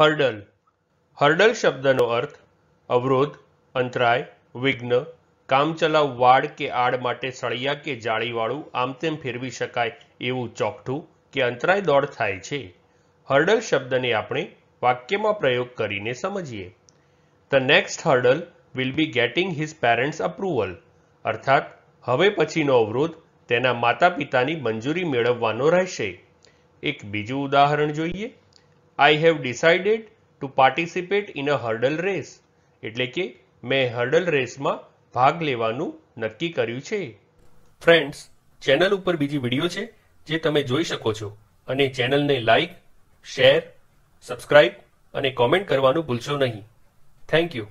Hurdle. Hurdle શબ્દનો અર્થ અવરોધ, અંતરાય, વિઘ્ન કામચલાઉ વાડ કે આડ માટે સળિયા કે જાળીવાળું, આમ તેમ ફેરવી શકાય એવું ચોકઠું કે અંતરાય દોડ થાય છે. હર્ડલ શબ્દને આપણે વાક્યમાં પ્રયોગ કરીને સમજીએ. The next hurdle will be getting his parents approval અર્થાત, હવે પછીનો અવરોધ તેના માતા પિતાની મંજૂરી મેળવવાનો રહેશે. એક બીજું ઉદાહરણ જોઈએ. I have decided to participate in a hurdle race એટલે કે મેં હર્ડલ રેસમાં ભાગ લેવાનું નક્કી કર્યું છે. ફ્રેન્ડ્સ ચેનલ ઉપર બીજી વીડિયો છે, જે તમે જોઈ શકો છો. અને ચેનલને લાઈક શેર સબસ્ક્રાઇબ અને કોમેન્ટ કરવાનું ભૂલશો નહીં. Thank you